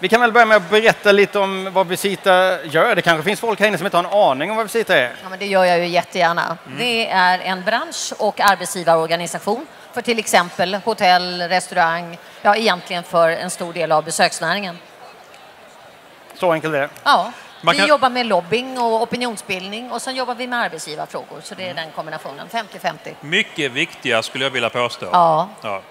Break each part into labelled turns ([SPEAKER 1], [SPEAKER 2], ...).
[SPEAKER 1] Vi kan väl börja med att berätta lite om vad Visita gör. Det kanske finns folk här inne som inte har en aning om vad Visita är.
[SPEAKER 2] Ja, men det gör jag ju jättegärna. Det är en bransch och arbetsgivarorganisation för till exempel hotell, restaurang, ja egentligen för en stor del av besöksnäringen.
[SPEAKER 1] Så enkelt är det.
[SPEAKER 2] Ja,
[SPEAKER 3] Man
[SPEAKER 2] vi
[SPEAKER 3] kan-
[SPEAKER 2] jobbar med lobbying och opinionsbildning och sen jobbar vi med arbetsgivarfrågor. Så det är den kombinationen, 50-50.
[SPEAKER 3] Mycket viktiga skulle jag vilja påstå.
[SPEAKER 2] Ja.
[SPEAKER 3] Ja.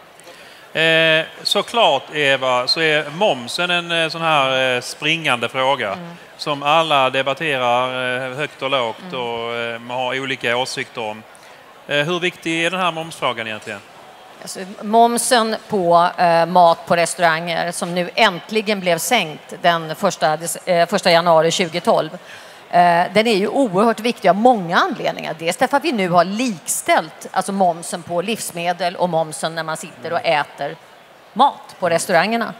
[SPEAKER 3] Eh, såklart Eva, så är momsen en eh, sån här eh, springande fråga
[SPEAKER 2] Mm.
[SPEAKER 3] som alla debatterar eh, högt och lågt
[SPEAKER 2] Mm.
[SPEAKER 3] och man har olika åsikter om. Hur viktig är den här momsfrågan egentligen?
[SPEAKER 2] Alltså, momsen på eh, mat på restauranger som nu äntligen blev sänkt den första, eh, första januari 2012. Eh, den är ju oerhört viktig av många anledningar. Dels därför att vi nu har likställt alltså momsen på livsmedel och momsen när man sitter och äter mat på restaurangerna.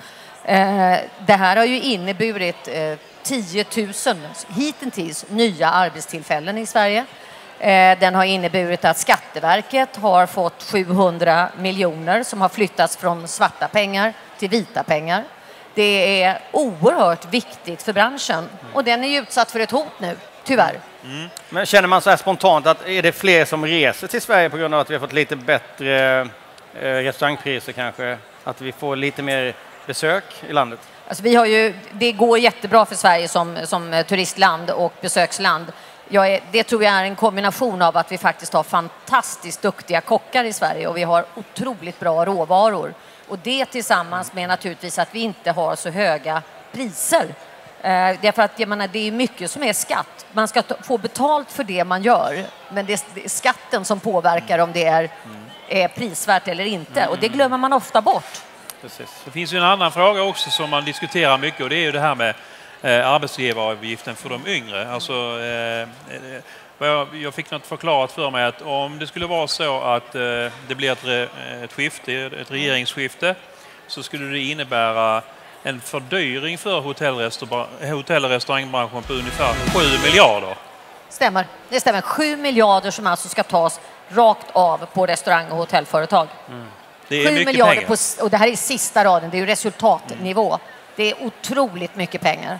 [SPEAKER 2] Eh, det här har ju inneburit eh, 10 000 hittills nya arbetstillfällen i Sverige. Den har inneburit att Skatteverket har fått 700 miljoner som har flyttats från svarta pengar till vita pengar. Det är oerhört viktigt för branschen och den är ju utsatt för ett hot nu, tyvärr.
[SPEAKER 1] Men känner man så här spontant att är det fler som reser till Sverige på grund av att vi har fått lite bättre eh, restaurangpriser kanske? Att vi får lite mer besök i landet?
[SPEAKER 2] Alltså vi har ju, det går jättebra för Sverige som, som turistland och besöksland. Är, det tror jag är en kombination av att vi faktiskt har fantastiskt duktiga kockar i Sverige och vi har otroligt bra råvaror. Och det tillsammans med naturligtvis att vi inte har så höga priser. Eh, därför att jag menar, det är mycket som är skatt. Man ska få betalt för det man gör, men det är, det är skatten som påverkar om det är, är prisvärt eller inte. Och det glömmer man ofta bort.
[SPEAKER 1] Precis.
[SPEAKER 3] Det finns ju en annan fråga också som man diskuterar mycket och det är ju det här med arbetsgivaravgiften för de yngre. Alltså, eh, eh, jag, fick något förklarat för mig att om det skulle vara så att eh, det blir ett, ett skifte, ett regeringsskifte, så skulle det innebära en fördyring för hotell och restaurangbranschen på ungefär 7 miljarder.
[SPEAKER 2] Stämmer. Det stämmer. 7 miljarder som alltså ska tas rakt av på restaurang och hotellföretag.
[SPEAKER 3] Det är
[SPEAKER 2] 7
[SPEAKER 3] mycket
[SPEAKER 2] miljarder
[SPEAKER 3] pengar.
[SPEAKER 2] på, och det här är sista raden, det är ju resultatnivå. Det är otroligt mycket pengar.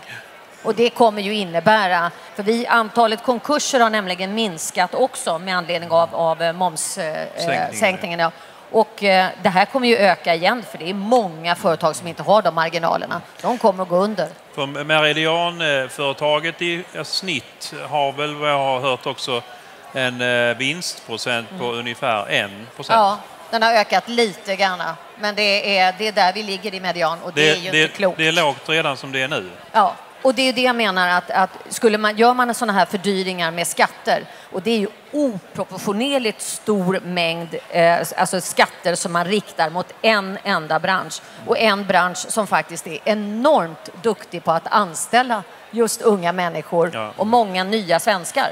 [SPEAKER 2] Och det kommer ju innebära, för vi, antalet konkurser har nämligen minskat också med anledning av, av eh,
[SPEAKER 3] Sänkningen,
[SPEAKER 2] momssänkningen. ja. Och eh, det här kommer ju öka igen för det är många företag som inte har de marginalerna. De kommer att gå under.
[SPEAKER 3] För Meridian-företaget i snitt har väl vad jag har hört också en eh, vinstprocent på ungefär 1 procent.
[SPEAKER 2] Mm. Ja, den har ökat lite grann. Men det är, det är där vi ligger i median och det,
[SPEAKER 3] Det,
[SPEAKER 2] är ju
[SPEAKER 3] det,
[SPEAKER 2] inte klokt.
[SPEAKER 3] det är lågt redan som det är nu.
[SPEAKER 2] Ja, och det är det jag menar att, att skulle man, gör man sådana här fördyringar med skatter och det är ju oproportionerligt stor mängd eh, alltså skatter som man riktar mot en enda bransch och en bransch som faktiskt är enormt duktig på att anställa just unga människor
[SPEAKER 3] Ja.
[SPEAKER 2] och många nya svenskar.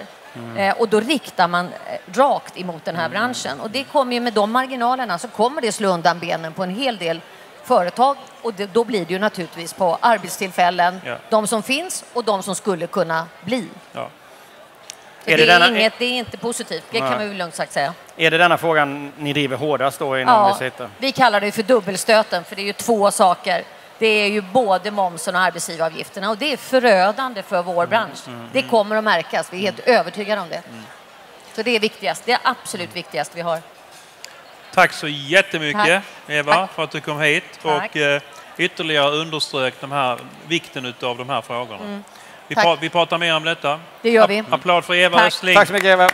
[SPEAKER 2] Eh, och då riktar man eh, rakt emot den här branschen och det kommer ju med de marginalerna så kommer det slå undan benen på en hel del företag och det, då blir det ju naturligtvis på arbetstillfällen,
[SPEAKER 3] Ja.
[SPEAKER 2] de som finns och de som skulle kunna bli.
[SPEAKER 3] Ja.
[SPEAKER 1] Är
[SPEAKER 2] det,
[SPEAKER 1] det
[SPEAKER 2] är
[SPEAKER 1] denna-
[SPEAKER 2] inget, det är inte positivt, det kan
[SPEAKER 1] Nej.
[SPEAKER 2] man väl lugnt sagt säga.
[SPEAKER 1] Är det denna frågan ni driver hårdast då inom
[SPEAKER 2] Ja,
[SPEAKER 1] Visita?
[SPEAKER 2] vi kallar det för dubbelstöten för det är ju två saker. Det är ju både momsen och arbetsgivaravgifterna och det är förödande för vår bransch. Det kommer att märkas, vi är helt övertygade om det. Så det är viktigast, det är absolut viktigast vi har.
[SPEAKER 3] Tack så jättemycket
[SPEAKER 2] Tack.
[SPEAKER 3] Eva
[SPEAKER 2] Tack.
[SPEAKER 3] för att du kom hit
[SPEAKER 2] Tack.
[SPEAKER 3] och eh, ytterligare underströk de här, vikten av de här frågorna. Vi,
[SPEAKER 2] Tack.
[SPEAKER 3] pra, vi pratar mer om detta.
[SPEAKER 2] Det gör vi.
[SPEAKER 3] Applåd för Eva
[SPEAKER 2] Tack.
[SPEAKER 3] Östling.
[SPEAKER 1] Tack så mycket Eva.